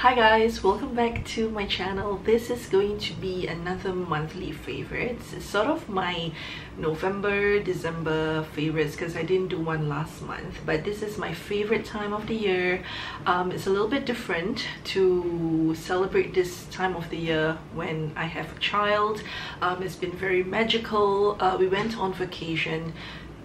Hi guys, welcome back to my channel. This is going to be another monthly favorites. It's sort of my November, December favorites because I didn't do one last month. But this is my favorite time of the year. Um, it's a little bit different to celebrate this time of the year when I have a child. Um, it's been very magical. Uh, we went on vacation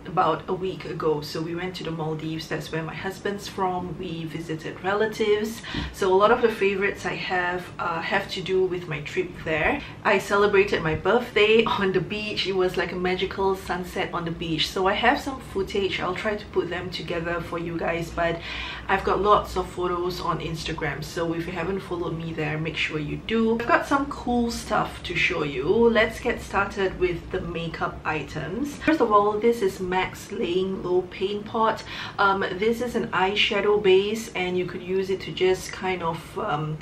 about a week ago. So we went to the Maldives. That's where my husband's from. We visited relatives. So a lot of the favorites I have uh, have to do with my trip there. I celebrated my birthday on the beach. It was like a magical sunset on the beach. So I have some footage. I'll try to put them together for you guys but I've got lots of photos on Instagram. So if you haven't followed me there make sure you do. I've got some cool stuff to show you. Let's get started with the makeup items. First of all this is MAC's Laying Low Paint Pot. Um, this is an eyeshadow base and you could use it to just kind of um,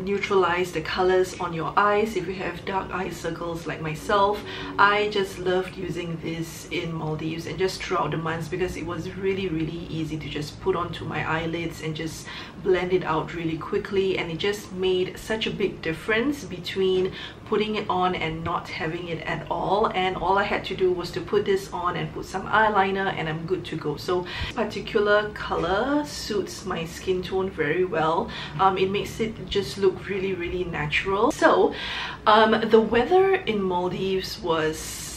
neutralize the colors on your eyes if you have dark eye circles like myself I just loved using this in Maldives and just throughout the months because it was really really easy to just put onto my eyelids and just blend it out really quickly and it just made such a big difference between putting it on and not having it at all. And all I had to do was to put this on and put some eyeliner and I'm good to go. So this particular color suits my skin tone very well. Um, it makes it just look really really natural. So um, the weather in Maldives was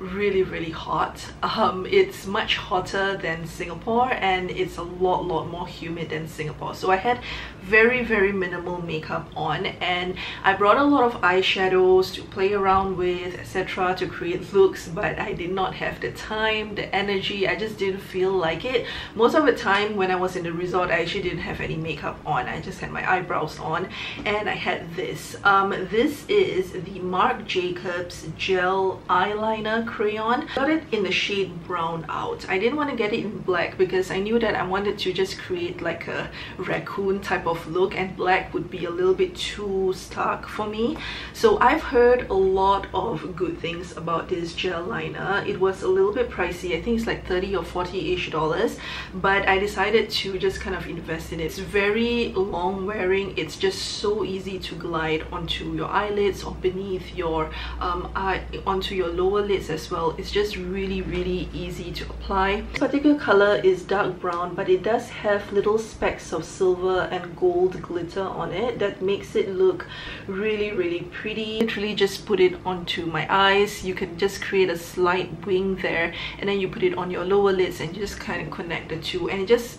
really really hot. Um it's much hotter than singapore and it's a lot lot more humid than singapore. So i had very very minimal makeup on and i brought a lot of eyeshadows to play around with etc to create looks but i did not have the time the energy. I just didn't feel like it. Most of the time when i was in the resort i actually didn't have any makeup on. I just had my eyebrows on and i had this. Um this is the marc jacobs gel eyeliner crayon. I got it in the shade brown out. I didn't want to get it in black because i knew that i wanted to just create like a raccoon type of look and black would be a little bit too stark for me. So i've heard a lot of good things about this gel liner. It was a little bit pricey. I think it's like 30 or 40 ish dollars but i decided to just kind of invest in it. It's very long wearing. It's just so easy to glide onto your eyelids or beneath your um eye onto your lower lids as as well. It's just really really easy to apply. This particular color is dark brown but it does have little specks of silver and gold glitter on it that makes it look really really pretty. Literally just put it onto my eyes. You can just create a slight wing there and then you put it on your lower lids and just kind of connect the two and it just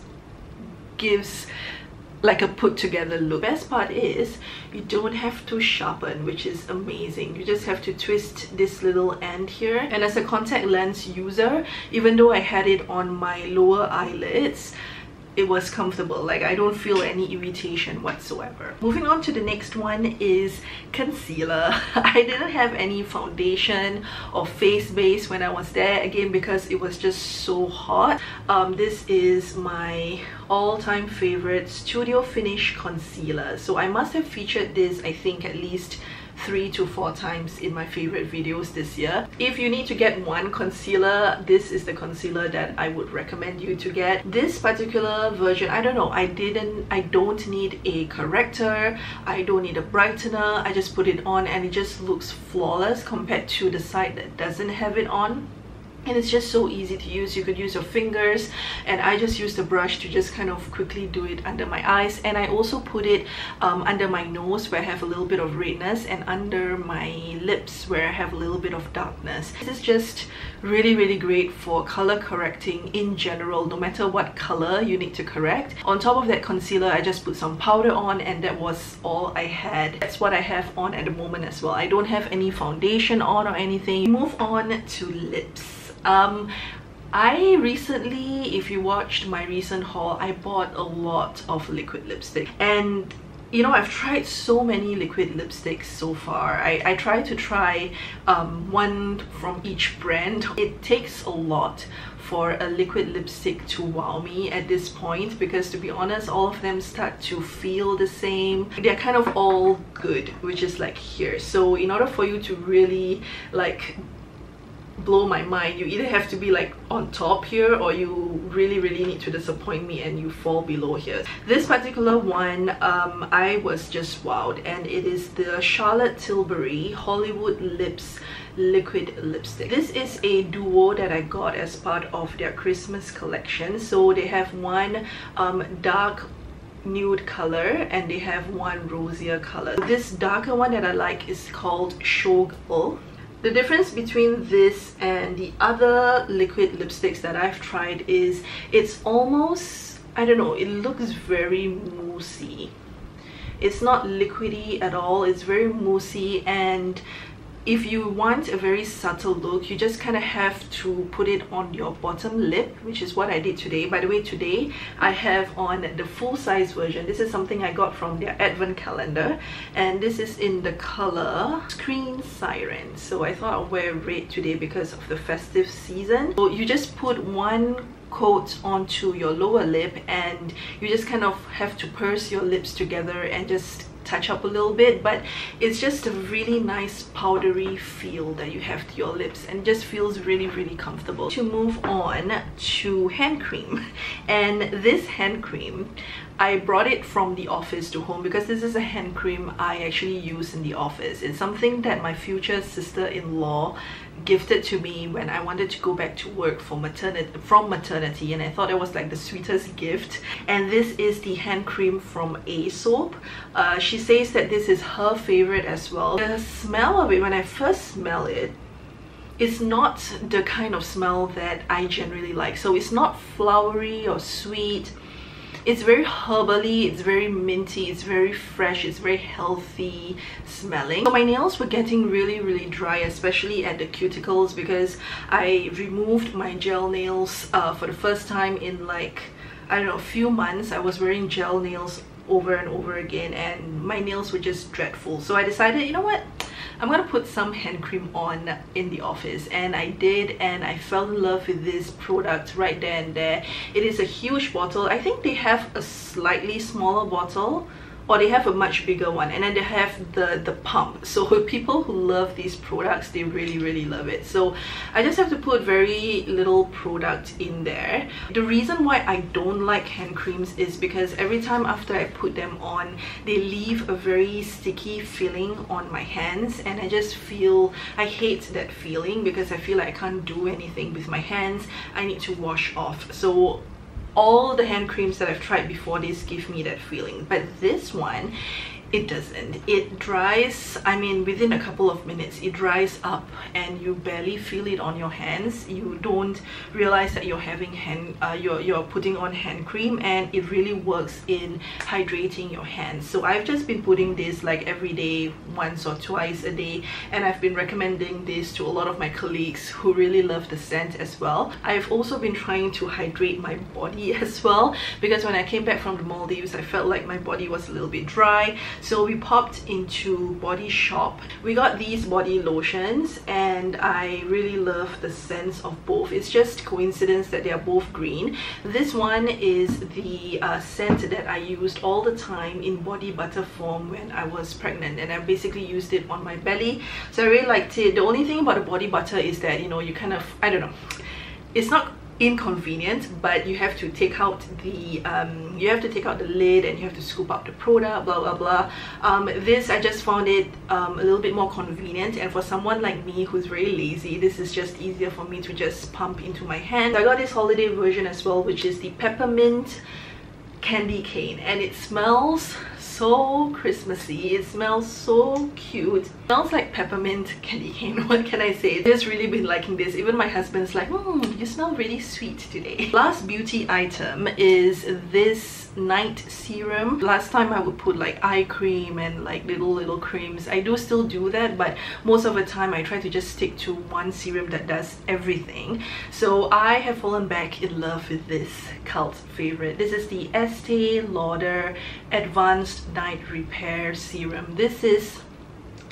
gives like a put together look. Best part is you don't have to sharpen which is amazing. You just have to twist this little end here. And as a contact lens user even though I had it on my lower eyelids it was comfortable. Like I don't feel any irritation whatsoever. Moving on to the next one is concealer. I didn't have any foundation or face base when I was there again because it was just so hot. Um, this is my all-time favorite studio finish concealer. So I must have featured this I think at least three to four times in my favorite videos this year. If you need to get one concealer, this is the concealer that I would recommend you to get. This particular version, I don't know, I didn't, I don't need a corrector, I don't need a brightener, I just put it on and it just looks flawless compared to the side that doesn't have it on and it's just so easy to use. You could use your fingers. And I just use the brush to just kind of quickly do it under my eyes. And I also put it um, under my nose where I have a little bit of redness and under my lips where I have a little bit of darkness. This is just really really great for color correcting in general. No matter what color you need to correct. On top of that concealer I just put some powder on and that was all I had. That's what I have on at the moment as well. I don't have any foundation on or anything. Move on to lips um I recently, if you watched my recent haul, I bought a lot of liquid lipstick. And you know I've tried so many liquid lipsticks so far. I, I try to try um, one from each brand. It takes a lot for a liquid lipstick to wow me at this point because to be honest all of them start to feel the same. They're kind of all good which is like here. So in order for you to really like blow my mind. You either have to be like on top here or you really really need to disappoint me and you fall below here. This particular one um, i was just wowed and it is the charlotte tilbury hollywood lips liquid lipstick. This is a duo that i got as part of their christmas collection. So they have one um, dark nude color and they have one rosier color. This darker one that i like is called showgirl the difference between this and the other liquid lipsticks that I've tried is it's almost, I don't know, it looks very moussey. It's not liquidy at all, it's very moussey and if you want a very subtle look you just kind of have to put it on your bottom lip which is what I did today. By the way today I have on the full size version. This is something I got from their advent calendar and this is in the color screen siren. So I thought I'll wear red today because of the festive season. So you just put one coat onto your lower lip and you just kind of have to purse your lips together and just touch up a little bit but it's just a really nice powdery feel that you have to your lips and just feels really really comfortable. To move on to hand cream. And this hand cream I brought it from the office to home because this is a hand cream I actually use in the office. It's something that my future sister-in-law gifted to me when I wanted to go back to work for maternity from maternity and I thought it was like the sweetest gift. And this is the hand cream from Aesop. Uh, she says that this is her favorite as well. The smell of it when I first smell it it's not the kind of smell that I generally like. So it's not flowery or sweet it's very herbally it's very minty it's very fresh it's very healthy smelling. So my nails were getting really really dry especially at the cuticles because i removed my gel nails uh, for the first time in like i don't know a few months. I was wearing gel nails over and over again and my nails were just dreadful. So i decided you know what I'm gonna put some hand cream on in the office and I did and I fell in love with this product right there and there. It is a huge bottle. I think they have a slightly smaller bottle or they have a much bigger one and then they have the the pump. So people who love these products they really really love it. So i just have to put very little product in there. The reason why i don't like hand creams is because every time after i put them on they leave a very sticky feeling on my hands and i just feel i hate that feeling because i feel like i can't do anything with my hands. I need to wash off. So all the hand creams that I've tried before this give me that feeling. But this one it doesn't. It dries i mean within a couple of minutes it dries up and you barely feel it on your hands. You don't realize that you're having hand uh, you're, you're putting on hand cream and it really works in hydrating your hands. So i've just been putting this like every day once or twice a day and i've been recommending this to a lot of my colleagues who really love the scent as well. I've also been trying to hydrate my body as well because when i came back from the maldives i felt like my body was a little bit dry so we popped into body shop. We got these body lotions and i really love the scents of both. It's just coincidence that they are both green. This one is the uh, scent that i used all the time in body butter form when i was pregnant and i basically used it on my belly. So i really liked it. The only thing about the body butter is that you know you kind of i don't know. It's not inconvenient but you have to take out the um, you have to take out the lid and you have to scoop up the product blah blah blah. Um, this I just found it um, a little bit more convenient. And for someone like me who's very lazy this is just easier for me to just pump into my hand. I got this holiday version as well which is the peppermint candy cane. And it smells so Christmassy. It smells so cute. It smells like peppermint candy cane. What can I say? Just really been liking this. Even my husband's like, hmm, you smell really sweet today. Last beauty item is this night serum last time i would put like eye cream and like little little creams i do still do that but most of the time i try to just stick to one serum that does everything so i have fallen back in love with this cult favorite this is the estee lauder advanced night repair serum. This is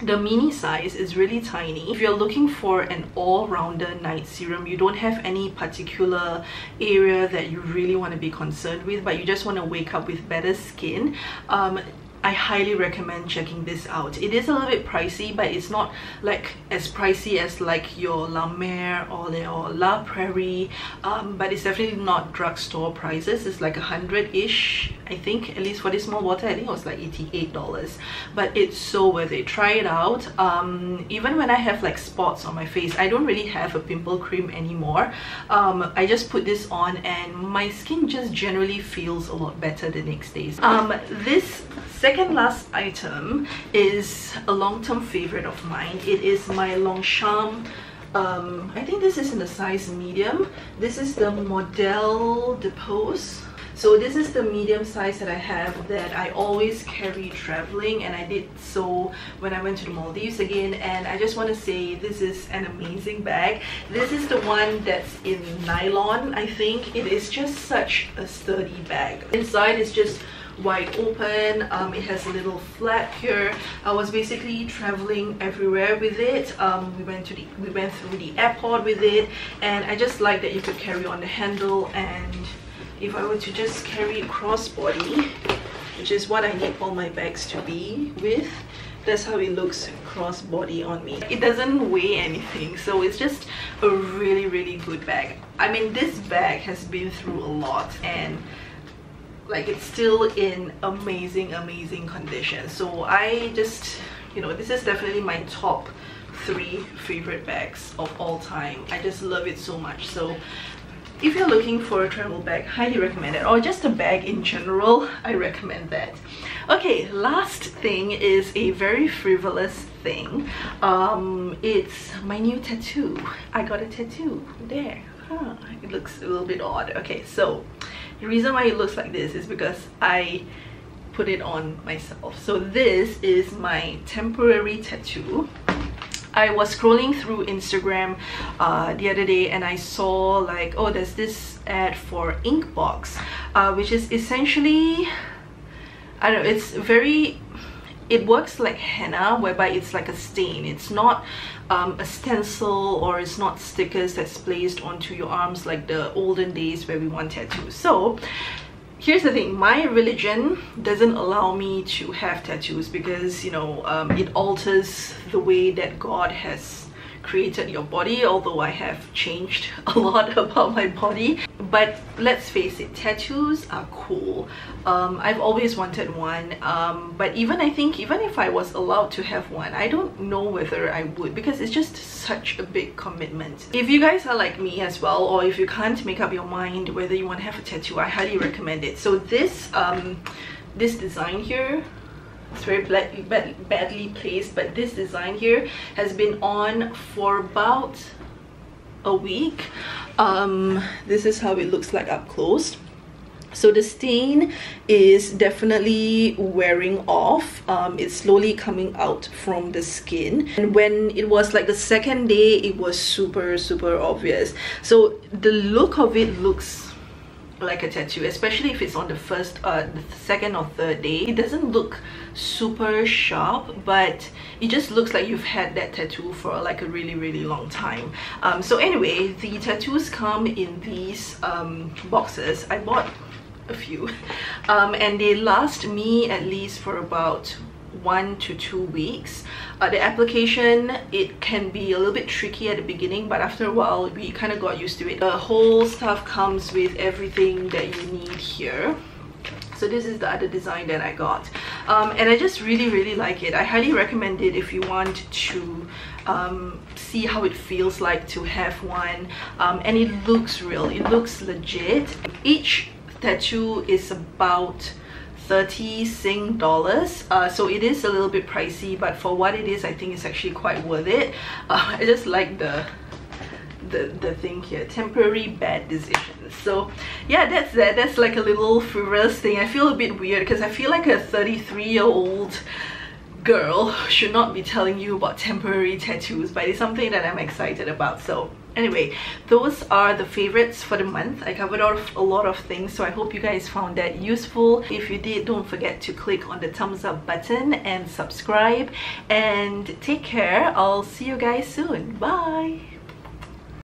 the mini size is really tiny. If you're looking for an all-rounder night serum you don't have any particular area that you really want to be concerned with but you just want to wake up with better skin. Um, I highly recommend checking this out. It is a little bit pricey, but it's not like as pricey as like your La Mer or your La Prairie, um, but it's definitely not drugstore prices. It's like a hundred-ish, I think, at least for this small bottle, I think it was like $88. But it's so worth it. Try it out. Um, even when I have like spots on my face, I don't really have a pimple cream anymore. Um, I just put this on and my skin just generally feels a lot better the next days. Um, this second last item is a long-term favorite of mine it is my longchamp um, I think this is in the size medium this is the Modèle Depose so this is the medium size that I have that I always carry traveling and I did so when I went to the Maldives again and I just want to say this is an amazing bag. This is the one that's in nylon I think. It is just such a sturdy bag. Inside is just wide open um, it has a little flap here. I was basically traveling everywhere with it. Um, we went to the we went through the airport with it and I just like that you could carry on the handle and if I were to just carry crossbody which is what I need all my bags to be with that's how it looks crossbody on me. It doesn't weigh anything so it's just a really really good bag. I mean this bag has been through a lot and like it's still in amazing amazing condition. So I just you know this is definitely my top three favorite bags of all time. I just love it so much. So if you're looking for a travel bag highly recommend it. Or just a bag in general i recommend that. Okay last thing is a very frivolous thing. Um it's my new tattoo. I got a tattoo. There. Huh, it looks a little bit odd. Okay so the reason why it looks like this is because i put it on myself. So this is my temporary tattoo. I was scrolling through Instagram uh, the other day and I saw like oh there's this ad for Inkbox uh, which is essentially I don't know it's very it works like henna whereby it's like a stain. It's not um, a stencil or it's not stickers that's placed onto your arms like the olden days where we want tattoos. So here's the thing. My religion doesn't allow me to have tattoos because you know um, it alters the way that god has created your body although I have changed a lot about my body. But let's face it tattoos are cool. Um, I've always wanted one um, but even I think even if I was allowed to have one I don't know whether I would because it's just such a big commitment. If you guys are like me as well or if you can't make up your mind whether you want to have a tattoo I highly recommend it. So this um, this design here it's very bad, bad, badly placed but this design here has been on for about a week. Um, this is how it looks like up close. So the stain is definitely wearing off. Um, it's slowly coming out from the skin. And when it was like the second day it was super super obvious. So the look of it looks like a tattoo especially if it's on the first uh the second or third day. It doesn't look super sharp but it just looks like you've had that tattoo for like a really really long time. Um so anyway the tattoos come in these um boxes. I bought a few um and they last me at least for about one to two weeks. Uh, the application it can be a little bit tricky at the beginning but after a while we kind of got used to it. The whole stuff comes with everything that you need here. So this is the other design that I got. Um, and I just really really like it. I highly recommend it if you want to um, see how it feels like to have one. Um, and it looks real. It looks legit. Each tattoo is about 30 Sing dollars. Uh, so it is a little bit pricey but for what it is I think it's actually quite worth it. Uh, I just like the the, the thing here temporary bad decisions. So yeah that's that that's like a little frivolous thing. I feel a bit weird because I feel like a 33 year old girl should not be telling you about temporary tattoos but it's something that I'm excited about so anyway those are the favorites for the month. I covered off a lot of things so i hope you guys found that useful. If you did don't forget to click on the thumbs up button and subscribe. And take care. I'll see you guys soon. Bye